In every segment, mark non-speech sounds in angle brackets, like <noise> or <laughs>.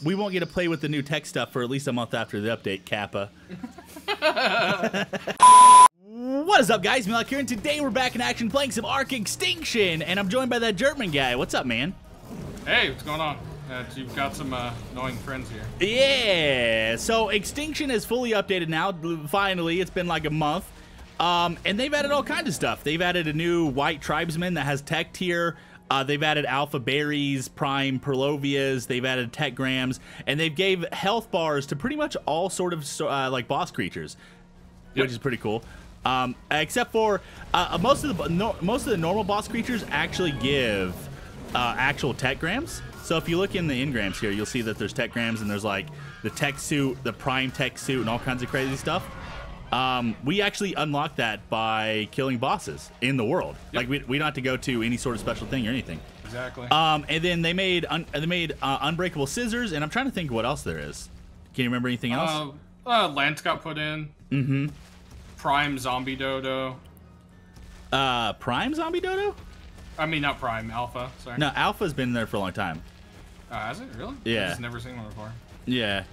We won't get to play with the new tech stuff for at least a month after the update, Kappa. <laughs> what is up, guys? Milk here, and today we're back in action playing some Ark Extinction, and I'm joined by that German guy. What's up, man? Hey, what's going on? Uh, you've got some uh, annoying friends here. Yeah, so Extinction is fully updated now. Finally, it's been like a month. Um, and they've added all kinds of stuff. They've added a new white tribesman that has tech tier. Uh, they've added alpha berries, prime Purlovias, They've added tech grams, and they've gave health bars to pretty much all sort of uh, like boss creatures, Yep. which is pretty cool. Um, except for uh, most of the no, most of the normal boss creatures actually give uh, actual tech grams. So if you look in the engrams here, you'll see that there's tech grams and there's like the tech suit, the prime tech suit, and all kinds of crazy stuff. Um, we actually unlock that by killing bosses in the world. Like we, we don't have to go to any sort of special thing or anything. Exactly. Um, and then they made un- they made uh, unbreakable scissors, and I'm trying to think what else there is. Can you remember anything else? Uh, uh, Lance got put in. Mm-hmm. Prime Zombie Dodo. Uh, Prime Zombie Dodo? I mean, not Prime, Alpha. Sorry. No, Alpha's been there for a long time. Uh, has it really? Yeah. I've never seen one before. Yeah.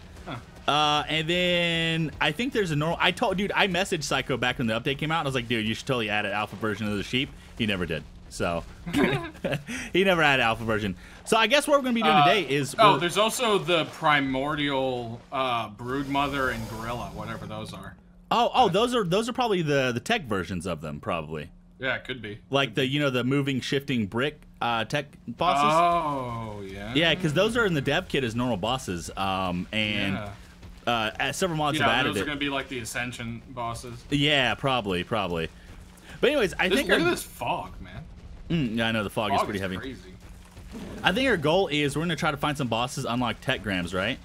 Uh, and then I think there's a normal. I told dude, I messaged Psycho back when the update came out. And I was like, dude, you should totally add an alpha version of the sheep. He never did. So <laughs> <laughs> he never had an alpha version. So I guess what we're gonna be doing Uh, today is Oh, there's also the Primordial uh, Broodmother and Gorilla, whatever those are. oh oh those are those are probably the the tech versions of them probably Yeah, it could be. like the you know the moving shifting brick uh, tech bosses. Oh, yeah. yeah, because those are in the dev kit as normal bosses. Um, and Yeah. Uh, uh, several mods have Yeah, added those are it. gonna be like the Ascension bosses. Yeah, probably, probably. But anyways, I This, think look our, at this fog, man. Mm, yeah, I know the fog, is Fog pretty is heavy. crazy. I think our goal is we're gonna try to find some bosses, unlock tech grams, right?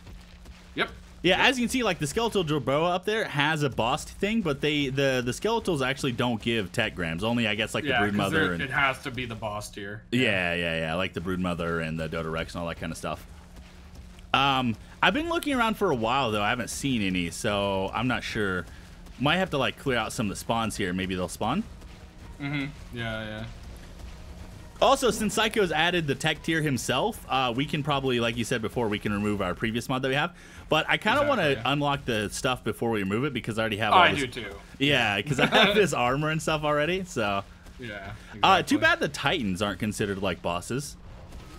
Yep. Yeah, as you can see, like the skeletal Jerboa up there has a boss thing, but they the the skeletals actually don't give tech grams. Only I guess like Yeah, the brood 'cause mother and it has to be the boss tier. yeah, yeah, yeah, like the brood mother and the Dodo Rex and all that kind of stuff. Um, I've been looking around for a while though. I haven't seen any, so I'm not sure. Might have to like clear out some of the spawns here. Maybe they'll spawn. Mhm. Yeah, yeah. Also, since Psycho's added the tech tier himself, uh, we can probably, like you said before, we can remove our previous mod that we have. But I kind of want to yeah. unlock the stuff before we remove it because I already have Oh, all I this. do too. Yeah, because I have this armor and stuff already. So, Yeah. uh, too bad the Titans aren't considered like bosses,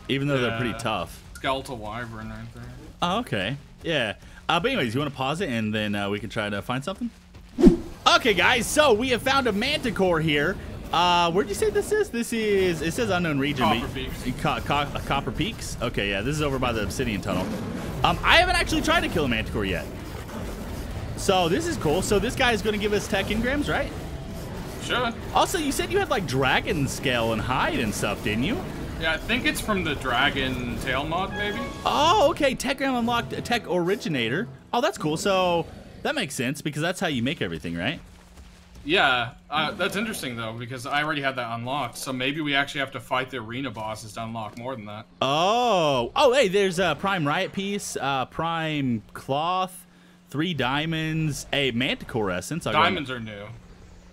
even though they're pretty tough. Skeletal Wyvern right there. Oh, okay. Yeah. Uh, but anyways, you want to pause it and then uh, we can try to find something? Okay, guys. So we have found a manticore here. Uh, where'd you say this is? This is, it says unknown region. Copper Peaks. Co- co- uh, Copper Peaks? Okay, yeah. This is over by the Obsidian Tunnel. Um, I haven't actually tried to kill a manticore yet. So this is cool. So this guy is going to give us tech engrams, right? Sure. Also, you said you had like dragon scale and hide and stuff, didn't you? Yeah, I think it's from the Dragon Tail mod, maybe. Oh, okay. Techgram unlocked tech originator. Oh, that's cool. So that makes sense because that's how you make everything, right? Yeah, uh, that's interesting though because I already had that unlocked. So maybe we actually have to fight the arena bosses to unlock more than that. Oh, oh, hey, there's a prime riot piece, uh, prime cloth, three diamonds, a manticore essence. I'll Diamonds are new.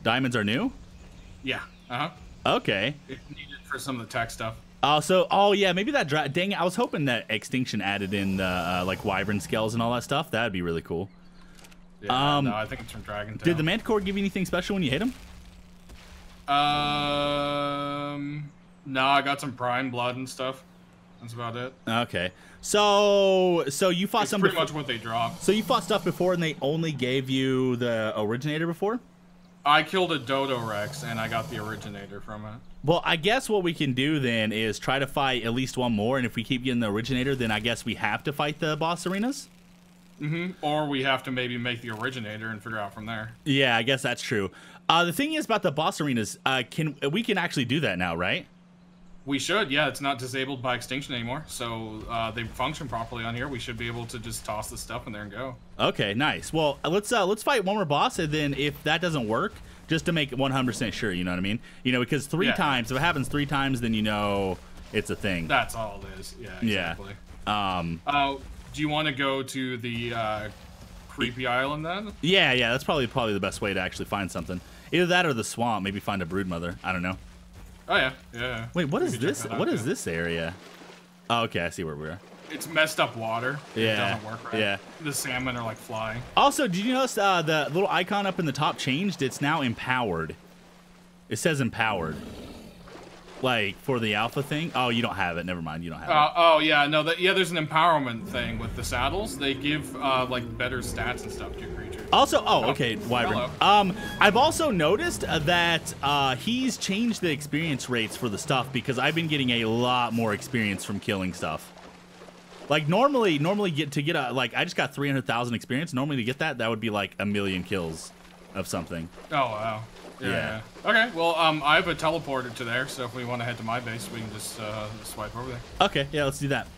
diamonds are new. Yeah. Uh huh. Okay. It's needed for some of the tech stuff. Oh, so oh yeah, maybe that. Dra- dang, it, I was hoping that extinction added in the uh, like wyvern scales and all that stuff. That'd be really cool. Yeah, Um, no, I think it's from Dragon. Did the manticore give you anything special when you hit him? Um, no, I got some prime blood and stuff. That's about it. Okay. So so you fought It's some. pretty much what they dropped. So you fought stuff before, and they only gave you the originator before. I killed a Dodo Rex and I got the originator from it. Well, I guess what we can do then is try to fight at least one more, and if we keep getting the originator, then I guess we have to fight the boss arenas. Mm-hmm. Or we have to maybe make the originator and figure out from there. Yeah, I guess that's true. Uh, the thing is about the boss arenas, uh, can we can actually do that now, right? We should, yeah. It's not disabled by extinction anymore, so uh, they function properly on here. We should be able to just toss the stuff in there and go. Okay, nice. Well, uh, let's uh, let's fight one more boss, and then if that doesn't work, just to make 100% sure, you know what I mean? You know, because three Yeah. times, if it happens three times, then you know it's a thing. That's all it is. Yeah, Yeah. Um, Uh, do you want to go to the uh, creepy island then? yeah, yeah, that's probably probably the best way to actually find something. Either that or the swamp. Maybe find a brood mother. I don't know. Oh yeah, yeah. Wait, what is this? that out, What is too. this area? Oh, okay, I see where we are. it's messed up water. Yeah, It doesn't work right. yeah. The salmon are like flying. Also, did you notice uh, the little icon up in the top changed? It's now empowered. It says empowered. Like for the alpha thing. Oh, you don't have it. Never mind. You don't have it. Uh, oh yeah, no, that yeah. There's an empowerment thing with the saddles. They give uh, like better stats and stuff to your creature. Also, oh, okay, Wyvern. Um, I've also noticed uh, that uh, he's changed the experience rates for the stuff because I've been getting a lot more experience from killing stuff. Like normally, normally get to get a like I just got three hundred thousand experience. Normally to get that, that would be like a million kills of something. Oh wow. Yeah. Yeah. Okay. Well, um, I have a teleporter to there, so if we want to head to my base, we can just uh, swipe over there. Okay, yeah, let's do that.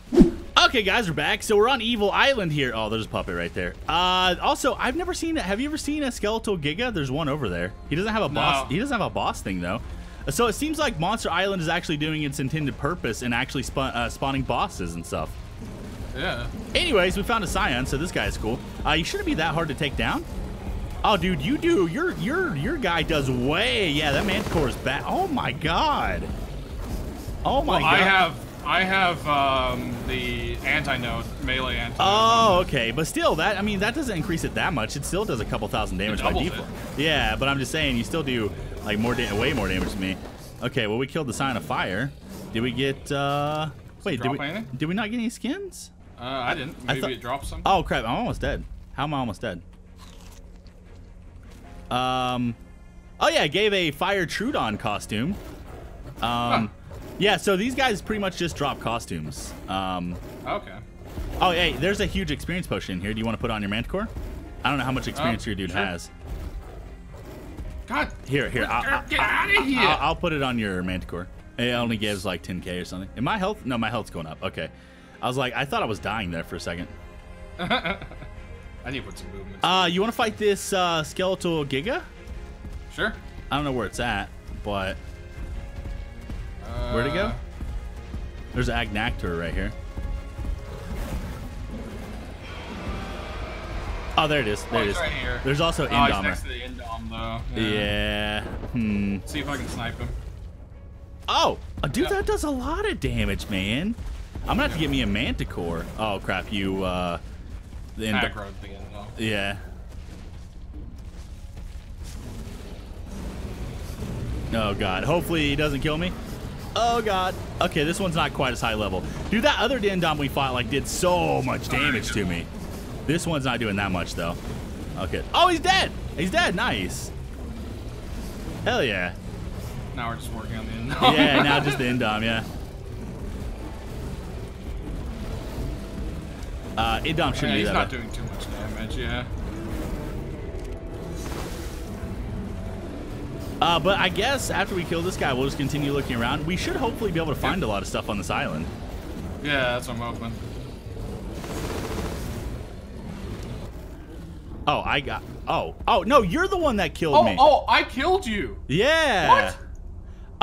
Okay, guys, we're back. So we're on Evil Island here. Oh, there's a puppet right there. Uh, also, I've never seen. Have you ever seen a skeletal Giga? There's one over there. He doesn't have a boss. No. He doesn't have a boss thing though. So it seems like Monster Island is actually doing its intended purpose and actually spawn, uh, spawning bosses and stuff. Yeah. Anyways, we found a Scion, so this guy's cool. Uh, you shouldn't be that hard to take down. Oh, dude, you do. Your your your guy does way. Yeah, that Manticore is bad. Oh my god. Oh my Well, god. I have I have um, the anti-node melee anti. Oh, okay, but still, that I mean, that doesn't increase it that much. It still does a couple thousand damage by default. Yeah, but I'm just saying, you still do like more, da- way more damage to me. Okay, well, we killed the Scion of fire. Did we get? uh Wait, did we? anything? Did we not get any skins? Uh, I didn't. Maybe thought- it dropped some. Oh crap! I'm almost dead. How am I almost dead? Um. Oh yeah, I gave a fire Troodon costume. Um. Yeah, so these guys pretty much just drop costumes. Um. Okay. Oh, hey, there's a huge experience potion here. Do you want to put on your Manticore? I don't know how much experience Oh, your dude sure. has. God. Here, here. I'll, I'll, Get out of here. I'll, I'll put it on your Manticore. It only gives like 10k or something. And my health? No, my health's going up. Okay. I was like, I thought I was dying there for a second. <laughs> I need to put some movement. Uh, you want to fight this uh, skeletal Giga? sure. I don't know where it's at, but where'd it go? Uh, There's Agnactor right here. Oh, there it is. There Oh, it he's right here. There's also Oh, he's next to the Indom though. Yeah. Hmm. See if I can snipe him. Oh, uh, dude, Yeah. that does a lot of damage, man. I'm gonna have to get me a Manticore. Oh crap, you. uh the Indo- Aggroed the Indom. Yeah. Oh god. Hopefully he doesn't kill me. Oh god. Okay, this one's not quite as high level. Dude, that other Dendom we fought like did so much damage to me. This one's not doing that much though. Okay. Oh, he's dead. He's dead. Nice. Hell yeah. Now we're just working on the Indom. Yeah, <laughs> now just the Indom, yeah. Uh, Yeah, shouldn't he's not that. doing too much damage. Yeah. Uh, but I guess after we kill this guy, we'll just continue looking around. We should hopefully be able to find a lot of stuff on this island. Yeah, that's what I'm hoping. Oh, I got. Oh, oh no, you're the one that killed Oh, me. oh, I killed you. yeah. What?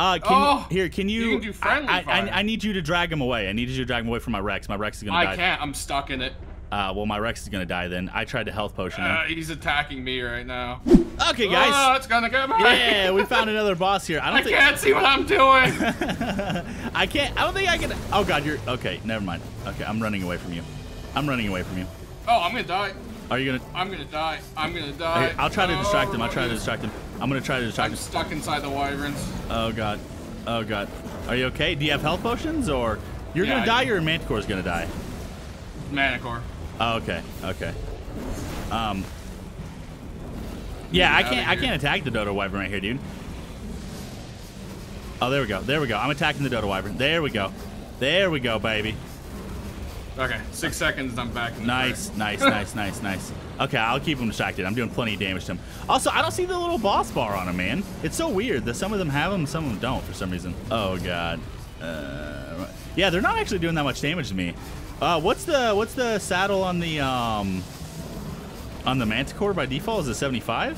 Uh, can Oh, here? Can you? you can do friendly I, I, fire. I, I need you to drag him away. I need you to drag him away from my Rex. My Rex is gonna I die. I can't. I'm stuck in it. Uh, well, my Rex is gonna die then. I tried to health potion him. Uh, he's attacking me right now. okay, Oh, guys. it's gonna get me. yeah, we found another boss here. I don't I think. can't see what I'm doing. <laughs> I can't. I don't think I can. Oh God, you're okay. Never mind. Okay, I'm running away from you. I'm running away from you. oh, I'm gonna die. Are you gonna? I'm gonna die. I'm gonna die. Okay, I'll try to distract him. I'll try to distract him. I'm gonna try to distract I'm him. stuck inside the wyverns. Oh God. Oh God. Are you okay? Do you have health potions or you're Yeah, gonna die? Your Manticore's gonna die. Manicore. Oh, okay. Okay. Um. Yeah, I can't. I can't attack the Dodo Wyvern right here, dude. Oh, there we go. There we go. I'm attacking the Dodo Wyvern. There we go. There we go, baby. Okay, six seconds. I'm back. In the Nice, nice, nice, nice, nice. Okay, I'll keep him distracted. I'm doing plenty of damage to him. Also, I don't see the little boss bar on him, man. It's so weird that some of them have them, some of them don't for some reason. Oh god. Uh, yeah, they're not actually doing that much damage to me. Uh, what's the what's the saddle on the um on the Manticore by default? Is it 75?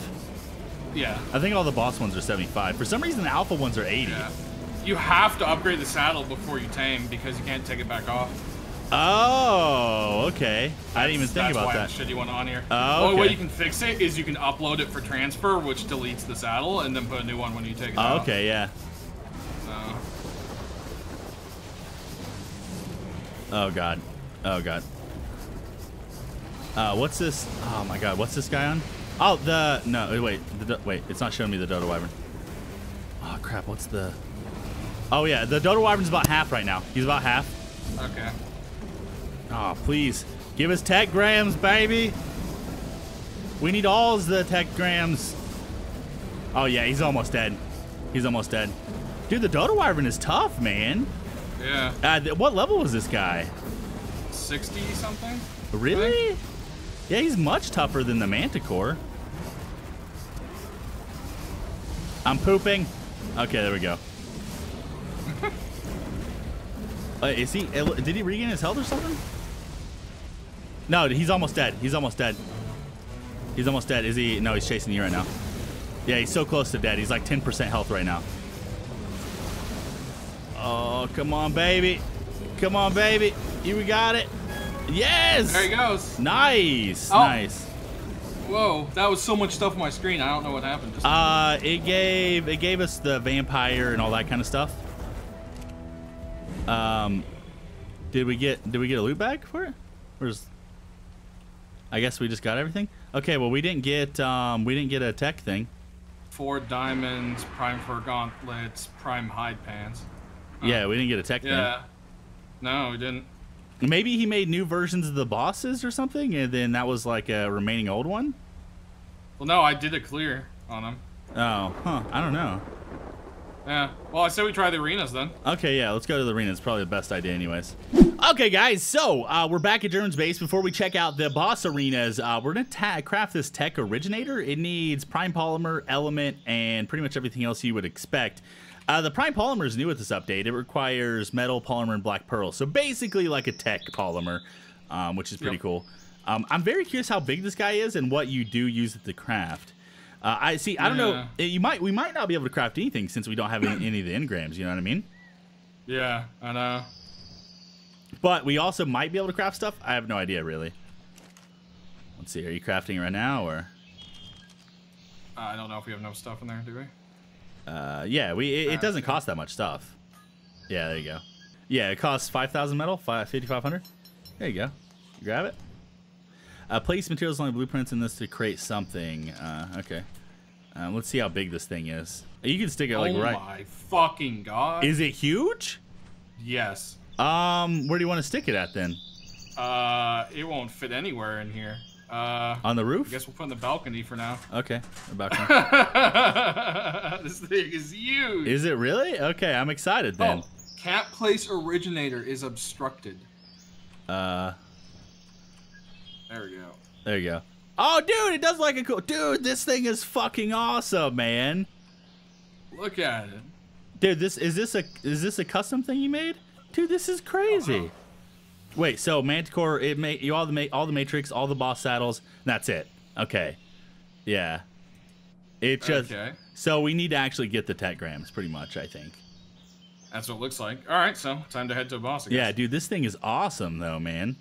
Yeah. I think all the boss ones are 75. For some reason, the alpha ones are 80. Yeah. You have to upgrade the saddle before you tame because you can't take it back off. Oh, okay. I didn't even think That's about why that. I shitty one on here. Oh, The only way you can fix it is you can upload it for transfer, which deletes the saddle, and then put a new one when you take it Oh, out. okay, yeah. So, Oh god. Oh god. Uh, what's this? Oh my god, what's this guy on? Oh, the no. Wait, the, wait. It's not showing me the Dodo Wyvern. Oh crap. What's the? Oh yeah, the Dodo Wyvern's about half right now. He's about half. Okay. Oh please, give us tech grams, baby. We need all the tech grams. Oh yeah, he's almost dead. He's almost dead. Dude, the Dodo Wyvern is tough, man. Yeah. Uh, what level was this guy? 60 something? Really? Yeah, he's much tougher than the Manticore. I'm pooping. Okay, there we go. <laughs> uh, is he? Did he regain his health or something? No, he's almost dead. He's almost dead. He's almost dead. Is he? No, he's chasing you right now. Yeah, he's so close to dead. He's like 10% health right now. Oh, come on, baby. Come on, baby. You got it. Yes. There he goes. Nice. Oh. Nice. Whoa, that was so much stuff on my screen. I don't know what happened. Uh, it gave it gave us the vampire and all that kind of stuff. Um, did we get did we get a loot bag for it? Where's? I guess we just got everything. Okay, well we didn't get um we didn't get a tech thing. four diamonds, prime fur gauntlets, prime hide pants. Yeah, we didn't get a tech thing. Yeah. No, we didn't. Maybe he made new versions of the bosses or something, and then that was like a remaining old one. Well, no, I did a clear on them. Oh, huh? I don't know. Yeah. Well, I said we try the arenas then. Okay, yeah, let's go to the arena. It's probably the best idea, anyways. Okay, guys, so uh, we're back at German's base. Before we check out the boss arenas, uh, we're gonna craft this tech originator. It needs prime polymer, element, and pretty much everything else you would expect. Uh, the prime polymer is new with this update. It requires metal, polymer, and black pearl. So basically, like a tech polymer, um, which is pretty Yep. cool. Um, I'm very curious how big this guy is and what you do use it to craft. Uh, I see. I don't know. You might. We might not be able to craft anything since we don't have any, any of the engrams. You know what I mean? Yeah, I know. But we also might be able to craft stuff. I have no idea, really. Let's see. Are you crafting right now, or? Uh, I don't know if we have enough stuff in there, do we? Uh, yeah, we. It, it doesn't Okay. cost that much stuff. Yeah, there you go. Yeah, it costs five thousand metal, five fifty five hundred. There you go. You grab it. Uh, place materials on the blueprints in this to create something. Uh, okay. Uh, let's see how big this thing is. You can stick it like oh right. Oh my fucking god. Is it huge? yes. Um, where do you want to stick it at then? Uh, it won't fit anywhere in here. Uh, On the roof? I guess we'll put it in the balcony for now. Okay. The balcony. <laughs> this thing is huge. is it really? Okay, I'm excited then. oh, cat place originator is obstructed. Uh. There we go. There you go. Oh, dude, it does like a cool. Dude, this thing is fucking awesome, man. Look at it. Dude, this is this a is this a custom thing you made? Dude, this is crazy. Uh-huh. Wait, so Manticore, it made you all the ma- all the Matrix, all the boss saddles. and That's it. Okay. Yeah. It just Okay. so we need to actually get the tech grams, pretty much. I think. That's what it looks like. All right, so time to head to a boss. I guess. Yeah, dude, this thing is awesome though, man.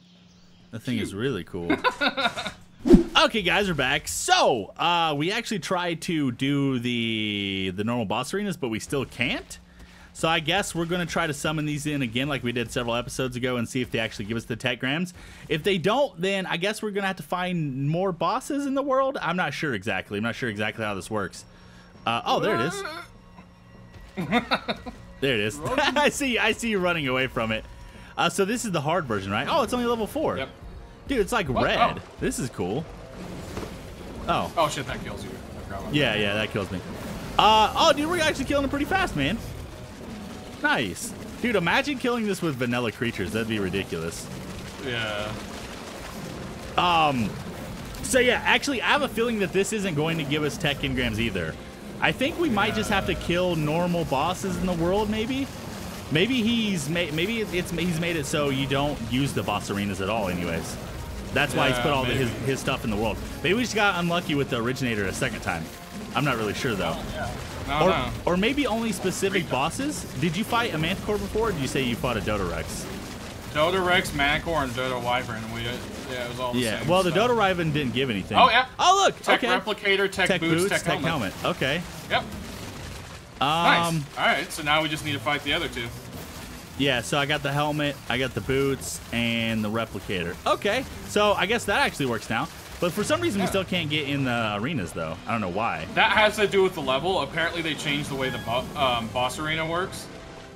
The thing is really cool. <laughs> okay, guys, we're back. So, uh, we actually tried to do the the normal boss arenas, but we still can't. So I guess we're gonna try to summon these in again, like we did several episodes ago, and see if they actually give us the tech grams. If they don't, then I guess we're gonna have to find more bosses in the world. I'm not sure exactly. I'm not sure exactly how this works. Uh, oh, there it is. <laughs> There it is. <laughs> I see. I see you running away from it. Uh, so this is the hard version, right? Oh, it's only level four. Yep. Dude, it's like What? red. Oh. This is cool. Oh, Oh shit, that kills you. I forgot about yeah, yeah, that kills me. Uh, oh, dude, we're actually killing it pretty fast, man. Nice. Dude, imagine killing this with vanilla creatures. That'd be ridiculous. Yeah. Um, so yeah, actually, I have a feeling that this isn't going to give us tech engrams either. I think we might just have to kill normal bosses in the world, maybe. Maybe he's made. Maybe it's he's made it so you don't use the boss arenas at all. Anyways, that's why he's put all the, his his stuff in the world. Maybe we just got unlucky with the originator a second time. I'm not really sure though. No, Or, no. or maybe only specific bosses. Did you fight a Manticore before? Or did you say you fought a Dodorex? Dodo Rex, Manticore, and Dodo Wyvern. We, uh, yeah, it was all the same. Yeah. same. Well, the stuff. Dodo Wyvern didn't give anything. Oh, yeah. Oh look. Tech okay. replicator, tech, Tech boots, boots, tech, helmet. Okay. Yep. Um, Nice. All right, so now we just need to fight the other two. Yeah, so I got the helmet, I got the boots, and the replicator. Okay, so I guess that actually works now. But for some reason, we still can't get in the arenas, though. I don't know why. That has to do with the level. Apparently, they changed the way the bo um, boss arena works.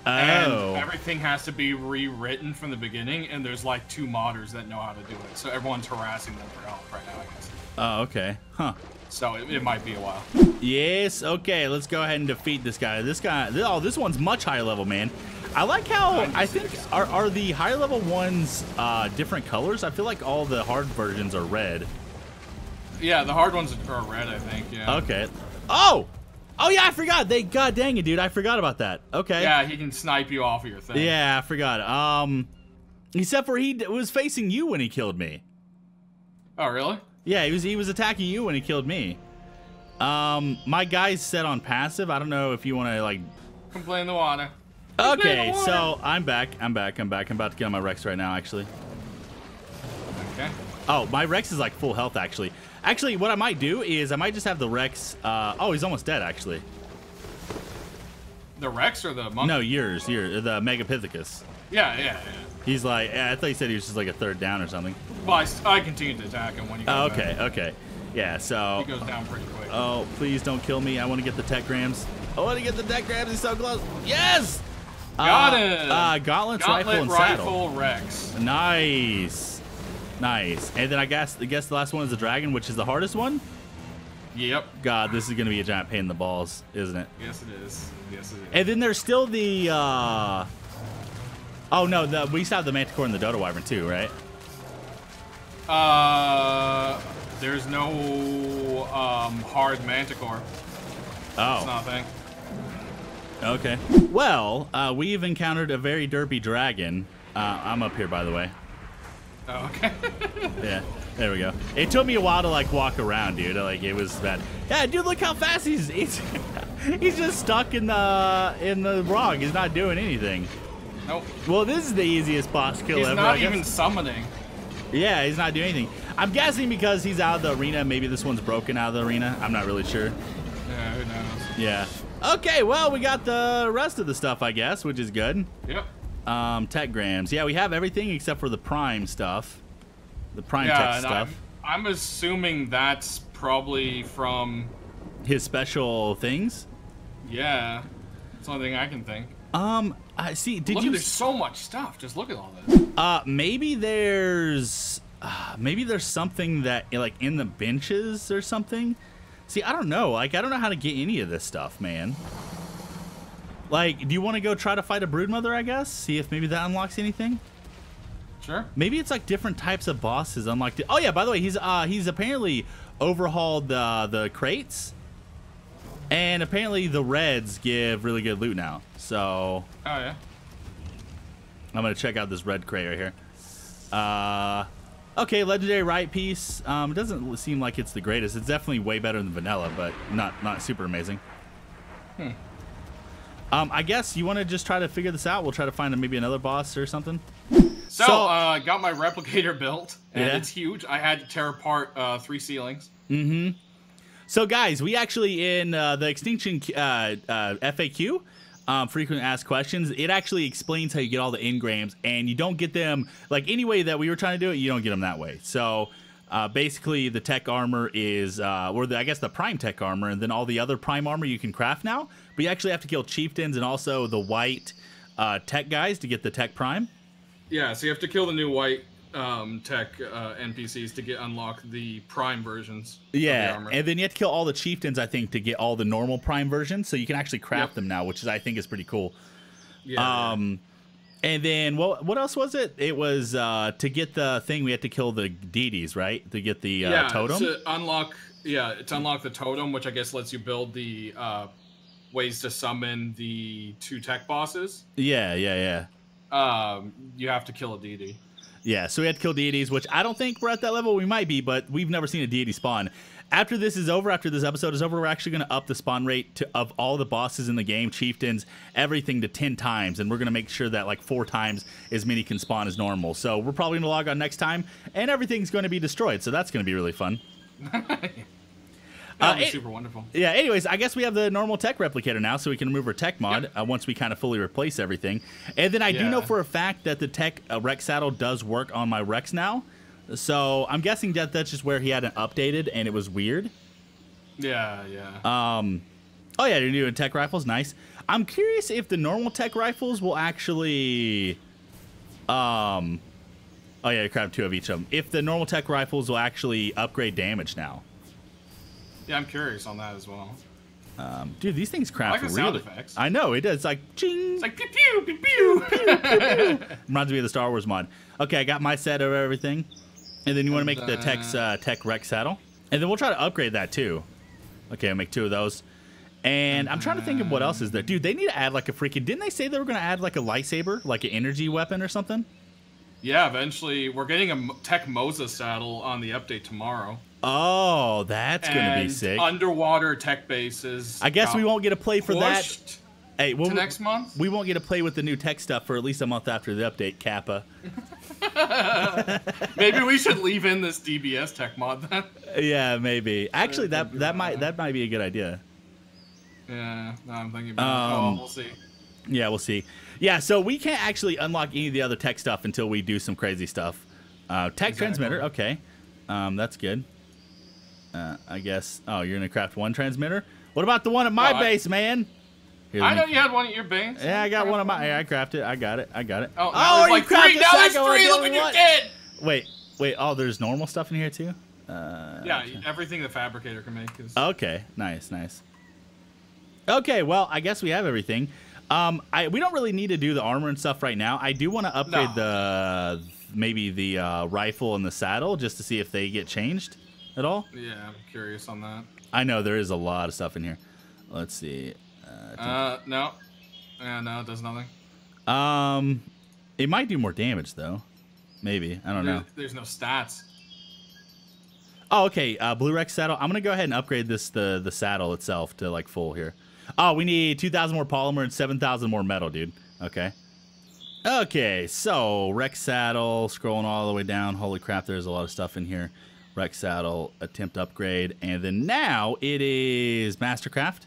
And Oh, everything has to be rewritten from the beginning, and there's like two modders that know how to do it. So everyone's harassing them for help right now, I guess. oh, okay, huh? So it, it might be a while. Yes, okay, let's go ahead and defeat this guy. This guy, oh, this one's much higher level, man. I like how I think are, are the higher level ones uh, different colors. I feel like all the hard versions are red. Yeah, the hard ones are red, I think. Yeah. Okay. Oh, oh yeah, I forgot. They, god dang it, dude, I forgot about that. Okay. Yeah, he can snipe you off of your thing. Yeah, I forgot. Um, except for he d- was facing you when he killed me. Oh, really? Yeah, he was he was attacking you when he killed me. Um, my guy's set on passive. I don't know if you want to like. Complain the water. Okay, so I'm back. I'm back. I'm back. I'm about to get on my Rex right now, actually. Okay. Oh, my Rex is like full health, actually. Actually, what I might do is I might just have the Rex. Uh, oh, he's almost dead, actually. The Rex or the monk? No, yours, your the Megapithecus. Yeah, yeah, yeah. He's like, yeah, I thought you said he was just like a third down or something. Well, I, I continue to attack him when he goes Oh, okay, okay. Yeah, so. He goes down pretty quick. Oh, please don't kill me. I want to get the tech grams. I want to get the tech grams. He's so close. Yes! Got uh, it! Uh, gauntlets, Gauntlet rifle, and rifle Rex. saddle. Nice. Nice. And then I guess I guess the last one is the dragon, which is the hardest one. Yep. God, this is going to be a giant pain in the balls, isn't it? Yes, it is. Yes, it is. And then there's still the. uh Oh no, the, we still have the Manticore and the Dodo Wyvern too, right? Uh, there's no um hard manticore. Oh, not a thing. Okay. Well, uh, we've encountered a very derpy dragon. Uh, I'm up here, by the way. Oh, okay. <laughs> Yeah, there we go. It took me a while to like walk around, dude. Like it was bad. Yeah, dude, look how fast he's he's, <laughs> he's just stuck in the in the rock. He's not doing anything. nope. Well, this is the easiest boss kill He's ever. not even summoning. Yeah, he's not doing anything. I'm guessing because he's out of the arena. Maybe this one's broken out of the arena. I'm not really sure. Yeah, who knows? Yeah. Okay, well, we got the rest of the stuff, I guess, which is good. Yep. Um, tech grams. Yeah, we have everything except for the prime stuff. The prime Yeah, tech stuff. I'm, I'm assuming that's probably from. His special things. Yeah. That's the only thing I can think. Um, I see. Did look, you? there's so much stuff. Just look at all this. Uh, maybe there's, uh, maybe there's something that like in the benches or something. See, I don't know. Like, I don't know how to get any of this stuff, man. Like, do you want to go try to fight a broodmother? I guess. See if maybe that unlocks anything. Sure. Maybe it's like different types of bosses unlocked. Oh yeah, by the way, he's uh he's apparently overhauled the the crates, and apparently the reds give really good loot now. So Oh yeah. I'm gonna check out this red crate right here. Uh, okay, legendary right piece. Um, it doesn't seem like it's the greatest. It's definitely way better than vanilla, but not not super amazing. Hmm. Um, I guess you want to just try to figure this out. We'll try to find maybe another boss or something. So, So- uh, got my replicator <laughs> built, and Yeah. it's huge. I had to tear apart uh, three ceilings. Mm-hmm. So, guys, we actually in uh, the extinction uh, uh, FAQ, um, frequent asked questions. It actually explains how you get all the engrams, and you don't get them like any way that we were trying to do it. You don't get them that way. So. Uh, basically, the tech armor is, uh, or the, I guess the prime tech armor, and then all the other prime armor you can craft now. But you actually have to kill chieftains and also the white uh, tech guys to get the tech prime. Yeah, so you have to kill the new white um, tech uh, NPCs to get unlock the prime versions. the Yeah, armor. and then you have to kill all the chieftains, I think, to get all the normal prime versions. So you can actually craft Yep. them now, which is I think is pretty cool. yeah, Um, and then what what else was it? It was uh, to get the thing we had to kill the deities, right? To get the uh, yeah, totem. to unlock. Yeah, to unlock the totem, which I guess lets you build the uh, ways to summon the two tech bosses. yeah, yeah, yeah, Um, you have to kill a deity. Yeah. So we had to kill deities, which I don't think we're at that level. We might be, but we've never seen a deity spawn. After this is over, after this episode is over, we're actually going to up the spawn rate to, of all the bosses in the game, chieftains, everything to ten times, and we're going to make sure that like four times as many can spawn as normal. So we're probably going to log on next time, and everything's going to be destroyed. So that's going to be really fun. <laughs> Be it- super wonderful. Yeah, anyways, I guess we have the normal tech replicator now, so we can remove our tech mod Yep. uh, once we kind of fully replace everything. And then I do know for a fact that the tech uh, Rex saddle does work on my Rex now. So I'm guessing that that's just where he hadn't updated and it was weird. Yeah, yeah. Um, oh yeah, you're new tech rifles, nice. I'm curious if the normal tech rifles will actually, um, oh yeah, you grab two of each of them. If the normal tech rifles will actually upgrade damage now. Yeah, I'm curious on that as well. Um, dude, these things craft I like the really. sound effects. I know it does. It's like ching. It's like <laughs> pew pew pew pew. Reminds me of the Star Wars mod. Okay, I got my set of everything, and then you want to make the And, Tex uh, uh, Tech Rex saddle, and then we'll try to upgrade that too. Okay, I'll make two of those. And I'm trying to think of what else is there. Dude, they need to add like a freaking. Didn't they say they were going to add like a lightsaber, like an energy weapon or something? yeah, eventually we're getting a Tech Mosa saddle on the update tomorrow. Oh, that's going to be sick. Underwater tech bases. I guess we won't get to play for that. Hey, we'll, to next month. we won't get to play with the new tech stuff for at least a month after the update, Kappa. <laughs> Maybe we should leave in this DBS tech mod then. Yeah, maybe. Actually, that that might that might be a good idea. Yeah, no, I'm thinking about it. Oh, Um, well, we'll see. Yeah, we'll see. Yeah, so we can't actually unlock any of the other tech stuff until we do some crazy stuff. Uh, tech Exactly. transmitter, okay. Um, that's good. Uh, I guess. Oh, you're gonna craft one transmitter. What about the one at my Oh, I- base, man? Here, I let know you had one at your base. Yeah, I got one of my. Yeah, I crafted. I got it. I got it. Oh, now there's you like crafted three. Now there's one, three. Look only what you did. Wait, wait. Oh, there's normal stuff in here too. Uh, Yeah, everything the fabricator can make is. Okay, nice, nice. Okay, well, I guess we have everything. Um, I we don't really need to do the armor and stuff right now. I do want to upgrade No. the maybe the uh, rifle and the saddle just to see if they get changed at all. yeah, I'm curious on that. I know there is a lot of stuff in here. Let's see. Uh, no. Yeah, no, it does nothing. Um, it might do more damage though. Maybe I don't know. There's no stats. Oh, okay. Uh, Blue Rex saddle. I'm gonna go ahead and upgrade this the the saddle itself to like full here. Oh, we need 2,000 more polymer and 7,000 more metal, dude. Okay. Okay, so Rex saddle, scrolling all the way down. Holy crap, there's a lot of stuff in here. Rex saddle, attempt upgrade, and then now it is Mastercraft.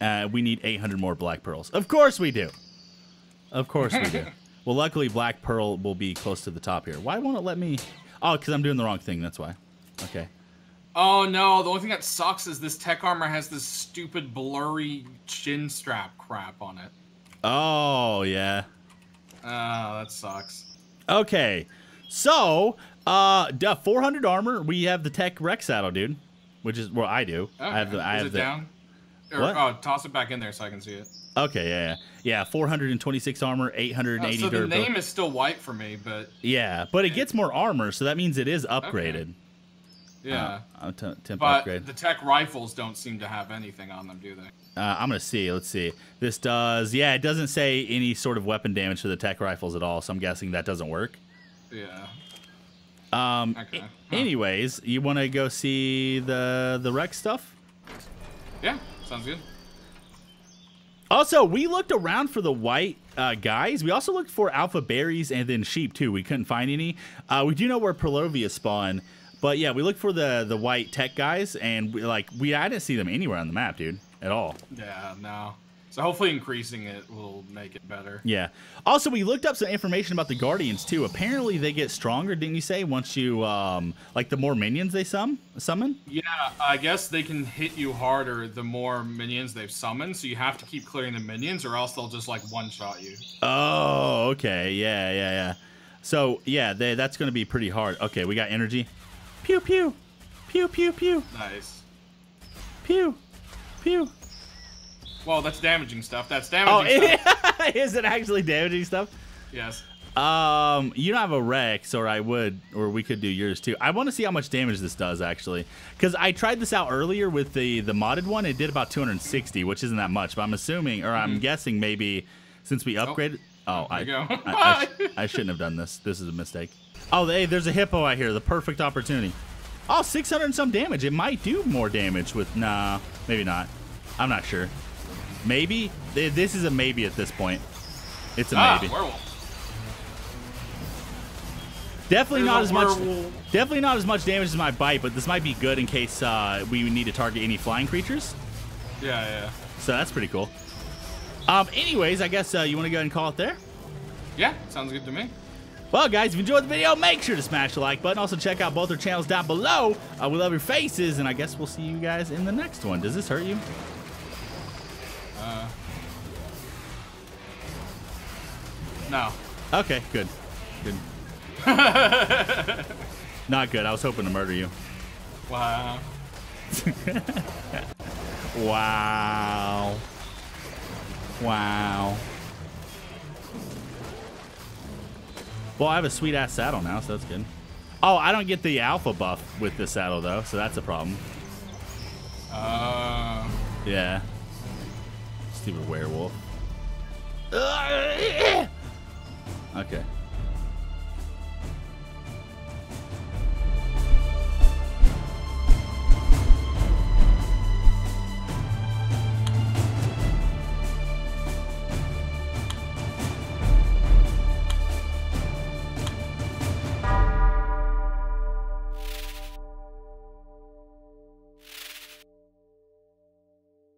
Uh, we need 800 more black pearls. Of course we do. Of course we do. <laughs> well, luckily black pearl will be close to the top here. Why won't it let me? Oh, because I'm doing the wrong thing. That's why. Okay. Oh no, the only thing that sucks is this tech armor has this stupid blurry chin strap crap on it. Oh yeah. Oh, that sucks. Okay. So, uh, duh, 400 armor. We have the Tech Rex saddle, dude. Which is well, I do. I have the. I Is have it the. down? Or, What? Oh, toss it back in there so I can see it. Okay, yeah, yeah, yeah. 426 armor, Oh, 880 so the durability. name is still white for me, but yeah, but it gets more armor, so that means it is upgraded. yeah. Uh, uh, t- but upgrade. the tech rifles don't seem to have anything on them, do they? Uh, I'm gonna see. Let's see. This does. Yeah, it doesn't say any sort of weapon damage to the tech rifles at all. So I'm guessing that doesn't work. Yeah. Um. Okay. Huh. Anyways, you want to go see the the Rex stuff? Yeah, sounds good. Also, we looked around for the white uh, guys. We also looked for alpha berries and then sheep too. We couldn't find any. Uh, we do know where Purlovia spawn, but yeah, we looked for the the white tech guys, and we, like we I didn't see them anywhere on the map, dude, at all. Yeah, no. So hopefully increasing it will make it better. Yeah. Also, we looked up some information about the guardians too. Apparently, they get stronger. Didn't you say once you um like the more minions they sum summon? Yeah, I guess they can hit you harder the more minions they've summoned, so you have to keep clearing the minions or else they'll just like one shot you. Oh, okay. Yeah, yeah, yeah. So yeah, they, that's going to be pretty hard. Okay, we got energy. Pew pew, pew pew pew Nice. pew pew. Well, that's damaging stuff. That's Oh, damaging <laughs> stuff. is it actually damaging stuff? Yes. Um, you don't have a Rex, or I would, or we could do yours too. I want to see how much damage this does actually, because I tried this out earlier with the the modded one. It did about 260, which isn't that much, but I'm assuming, or I'm guessing maybe since we upgraded. Oh, I. There you go. I, I, <laughs> sh- I shouldn't have done this. This is a mistake. Oh, hey, there's a hippo out here. The perfect opportunity. Oh, 600 and some damage. It might do more damage with. Nah, maybe not. I'm not sure. Maybe. This is a maybe at this point. It's a Ah, maybe. werewolf. Definitely There's not as much. werewolf. Definitely not as much damage as my bite, but this might be good in case uh, we need to target any flying creatures. Yeah, yeah. So that's pretty cool. Um, anyways, I guess uh, you want to go ahead and call it there. Yeah, sounds good to me. Well, guys, if you enjoyed the video, make sure to smash the like button. Also, check out both our channels down below. Uh, we love your faces, and I guess we'll see you guys in the next one. Does this hurt you? No. Okay, good. Good. <laughs> Not good. I was hoping to murder you. Wow. <laughs> Wow. Wow. Well, I have a sweet ass saddle now, so that's good. Oh, I don't get the alpha buff with the saddle though, so that's a problem. Uh, Yeah. Stupid werewolf. <laughs> Okay.